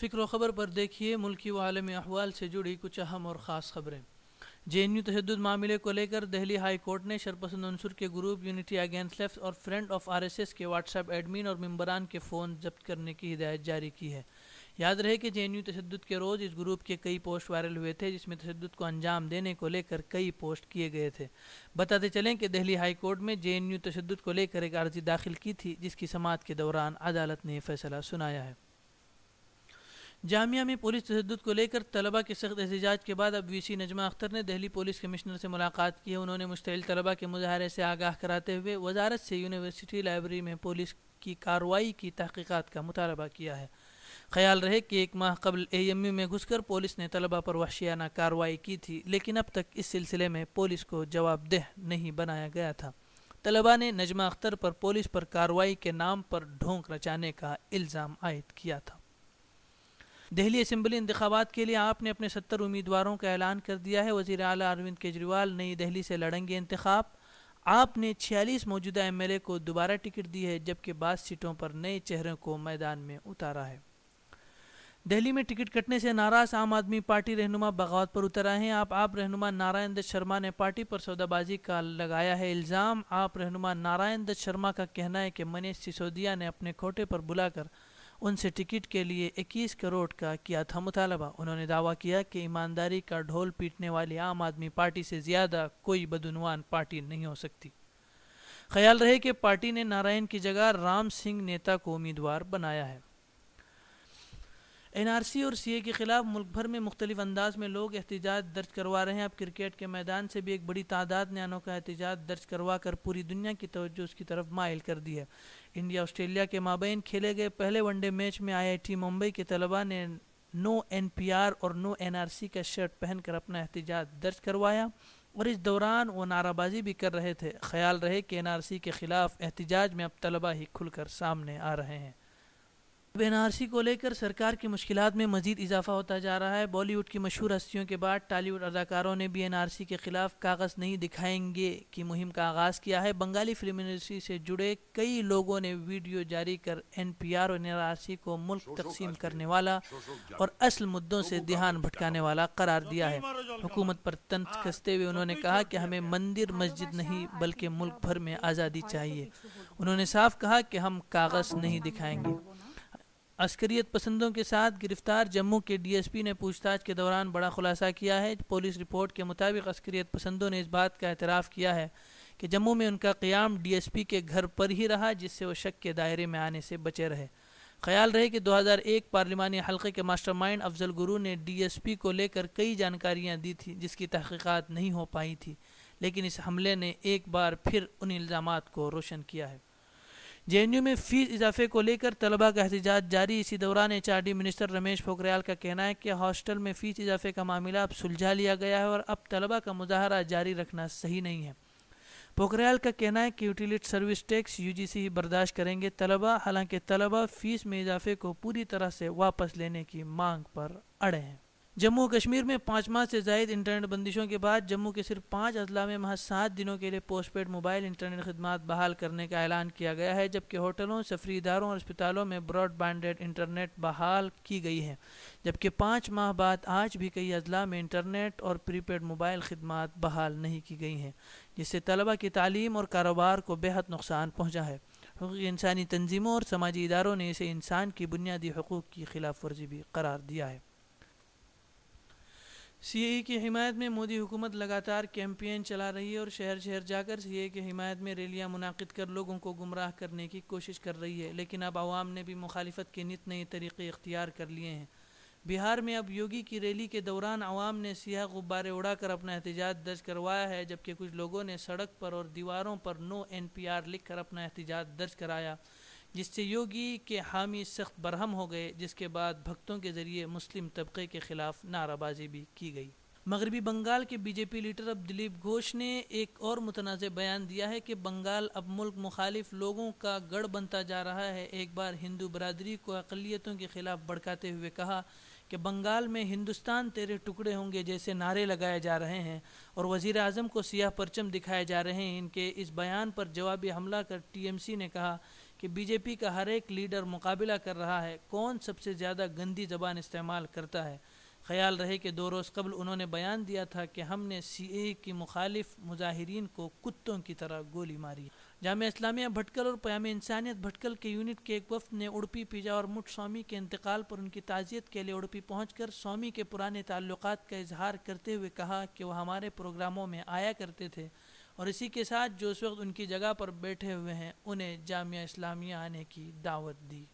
فکر و خبر پر دیکھیے، ملکی و عالمی احوال سے جڑی کچھ اہم اور خاص خبریں۔ جے این یو تشدد معاملے کو لے کر دہلی ہائی کورٹ نے شرپسند عنصر کے گروپ یونٹی اگینسٹ لیفٹ اور friend of R S S کے واٹس ایپ ایڈمین اور ممبران کے فون ضبط کرنے کی ہدایت جاری کی ہے۔ یاد رہے کہ جے این یو تشدد کے روز اس گروپ کے کئی پوسٹ وائرل ہوئے تھے، جس میں تشدد کو انجام دینے کو لے کر کئی پوسٹ کیے گئے تھے۔ بتاتے چلیں کہ دہلی ہائی کورٹ میں جے این یو تشدد کو لے کر ایک عرضی داخل کی تھی، جس کی سماعت کے دوران عدالت نے فیصلہ سنایا ہے۔ جامعہ میں پولیس تشدد کو لے کر طلبہ کے سخت احتجاج کے بعد اب وی سی نجمہ اختر نے دہلی پولیس کمشنر سے ملاقات کی ہے۔ انہوں نے مشتعل طلبہ کے مظاہرے سے آگاہ کراتے ہوئے وزارت سے یونیورسٹی لائبریری میں پولیس کی کارروائی کی تحقیقات کا مطالبہ کیا ہے۔ خیال رہے کہ ایک ماہ قبل اے ایم یو میں گھس کر پولیس نے طلبہ پر وحشیانہ کارروائی کی تھی، لیکن اب تک اس سلسلے میں پولیس کو جواب دہ نہیں بنایا گیا تھا۔ طلبہ نے نجمہ اختر پر پولیس پر کارروائی کے نام پر ڈھونک رچانے کا الزام عائد کیا تھا۔ دہلی اسمبلی انتخابات کے لیے آپ نے اپنے ستر امیدواروں کا اعلان کر دیا ہے۔ وزیر اعلیٰ اروند کیجریوال نئی دہلی سے لڑیں گے انتخاب۔ آپ نے چھیالیس موجودہ ایم ایل اے کو دوبارہ ٹکٹ دی ہے، جبکہ بعض سیٹوں پر نئے چہروں کو میدان میں اتارا ہے۔ دہلی میں ٹکٹ کٹنے سے ناراض عام آدمی پارٹی رہنما بغاوت پر اتر آئے ہیں۔ آپ آپ رہنما نارائن دت شرما نے پارٹی پر سودا بازی کا لگایا ہے الزام۔ آپ رہنما نارائن دت شرما کا کہنا ہے کہ منیش سسودیا نے اپنے کھوٹے پر بلا کر ان سے ٹکٹ کے لیے اکیس کروڑ کا کیا تھا مطالبہ؟ انہوں نے دعویٰ کیا کہ ایمانداری کا ڈھول پیٹنے والی عام آدمی پارٹی سے زیادہ کوئی بدعنوان پارٹی نہیں ہو سکتی۔ خیال رہے کہ پارٹی نے نارائن کی جگہ رام سنگھ نیتا کو امیدوار بنایا ہے۔ این آر سی اور سی اے کے خلاف ملک بھر میں مختلف انداز میں لوگ احتجاج درج کروا رہے ہیں۔ اب کرکٹ کے میدان سے بھی ایک بڑی تعداد نے انوکھا احتجاج درج کروا کر پوری دنیا کی توجہ اس کی طرف مائل کر دی ہے۔ انڈیا، آسٹریلیا کے مابین کھیلے گئے پہلے ون ڈے میچ میں آئی آئی ٹی ممبئی کے طلباء نے نو این پی آر اور نو این آر سی کا شرٹ پہن کر اپنا احتجاج درج کروایا اور اس دوران وہ نعرہ بازی بھی کر رہے تھے۔ خیال رہے کہ این آر سی کے خلاف احتجاج میں اب طلباء ہی کھل کر سامنے آ رہے ہیں۔ اب این آر سی کو لے کر سرکار کی مشکلات میں مزید اضافہ ہوتا جا رہا ہے۔ بالی ووڈ کی مشہور ہستیوں کے بعد ٹالی ووڈ اداکاروں نے بھی این آر سی کے خلاف کاغذ نہیں دکھائیں گے کی مہم کا آغاز کیا ہے۔ بنگالی فلم انڈسٹری سے جڑے کئی لوگوں نے ویڈیو جاری کر این پی آر اور این آر سی کو ملک تقسیم کرنے والا اور اصل مدوں سے دھیان بھٹکانے والا قرار دیا ہے۔ حکومت پر تنت کستے ہوئے انہوں نے کہا کہ ہمیں مندر مسجد نہیں بلکہ ملک بھر میں آزادی چاہیے۔ انہوں نے صاف کہا کہ ہم کاغذ نہیں دکھائیں گے۔ عسکریت پسندوں کے ساتھ گرفتار جموں کے ڈی ایس پی نے پوچھ تاچھ کے دوران بڑا خلاصہ کیا ہے۔ پولیس رپورٹ کے مطابق عسکریت پسندوں نے اس بات کا اعتراف کیا ہے کہ جموں میں ان کا قیام ڈی ایس پی کے گھر پر ہی رہا، جس سے وہ شک کے دائرے میں آنے سے بچے رہے۔ خیال رہے کہ دو ہزار ایک پارلیمانی حلقے کے ماسٹر مائنڈ افضل گرو نے ڈی ایس پی کو لے کر کئی جانکاریاں دی تھی جس کی تحقیقات نہیں ہو پائی تھی لیکن اس حملے نے ایک بار پھر ان الزامات کو روشن کیا ہے۔ جے این یو میں فیس اضافے کو لے کر طلبہ کا احتجاج جاری۔ اسی دوران H R D minister Ramesh Pokhriyal کا کہنا ہے کہ ہاسٹل میں فیس اضافے کا معاملہ اب سلجھا لیا گیا ہے اور اب طلبہ کا مظاہرہ جاری رکھنا صحیح نہیں ہے۔ پوکریال کا کہنا ہے کہ utility service tax U G C ہی برداشت کریں گے طلبہ حالانکہ طلبہ فیس میں اضافے کو پوری طرح سے واپس لینے کی مانگ پر اڑے ہیں۔ جموں کشمیر میں پانچ ماہ سے زائد انٹرنیٹ بندشوں کے بعد جموں کے صرف پانچ اضلاع میں محض سات دنوں کے لیے پوسٹ پیڈ موبائل انٹرنیٹ خدمات بحال کرنے کا اعلان کیا گیا ہے، جبکہ ہوٹلوں، سفری اداروں اور اسپتالوں میں براڈ بانڈیڈ انٹرنیٹ بحال کی گئی ہے۔ جبکہ پانچ ماہ بعد آج بھی کئی اضلاع میں انٹرنیٹ اور پری پیڈ موبائل خدمات بحال نہیں کی گئی ہیں، جس سے طلبہ کی تعلیم اور کاروبار کو بہت نقصان پہنچا ہے۔ حقوقی انسانی تنظیموں اور سماجی اداروں نے اسے انسان کی بنیادی حقوق کی خلاف ورزی بھی قرار دیا ہے۔ سی اے کی حمایت میں مودی حکومت لگاتار کیمپین چلا رہی ہے اور شہر شہر جا کر سی اے کی حمایت میں ریلیاں منعقد کر لوگوں کو گمراہ کرنے کی کوشش کر رہی ہے، لیکن اب عوام نے بھی مخالفت کے نت نئے طریقے اختیار کر لیے ہیں۔ بہار میں اب یوگی کی ریلی کے دوران عوام نے سیاہ غبارے اڑا کر اپنا احتجاج درج کروایا ہے، جبکہ کچھ لوگوں نے سڑک پر اور دیواروں پر نو این پی آر لکھ کر اپنا احتجاج درج کرایا۔ جس سے یوگی کے حامی سخت برہم ہو گئے، جس کے بعد بھکتوں کے ذریعے مسلم طبقے کے خلاف نعرہ بازی بھی کی گئی۔ مغربی بنگال کے بی جے پی لیڈر اب دلیپ گھوش نے ایک اور متنازع بیان دیا ہے کہ بنگال اب ملک مخالف لوگوں کا گڑھ بنتا جا رہا ہے۔ ایک بار ہندو برادری کو اقلیتوں کے خلاف بڑکاتے ہوئے کہا کہ بنگال میں ہندوستان تیرے ٹکڑے ہوں گے جیسے نعرے لگائے جا رہے ہیں اور وزیر اعظم کو سیاہ پرچم دکھائے جا رہے ہیں۔ ان کے اس بیان پر جوابی حملہ کر ٹی ایم سی نے کہا کہ بی جے پی کا ہر ایک لیڈر مقابلہ کر رہا ہے، کون سب سے زیادہ گندی زبان استعمال کرتا ہے؟ خیال رہے کہ دو روز قبل انہوں نے بیان دیا تھا کہ ہم نے سی اے کی مخالف مظاہرین کو کتوں کی طرح گولی ماری۔ جامعہ اسلامیہ بھٹکل اور پیام انسانیت بھٹکل کے یونٹ کے ایک وفد نے اڑپی پیجا اور مٹ سوامی کے انتقال پر ان کی تعزیت کے لیے اڑپی پہنچ کر سوامی کے پرانے تعلقات کا اظہار کرتے ہوئے کہا کہ وہ ہمارے پروگراموں میں آیا کرتے تھے۔ اور اسی کے ساتھ جو اس وقت ان کی جگہ پر بیٹھے ہوئے ہیں، انہیں جامعہ اسلامیہ آنے کی دعوت دی۔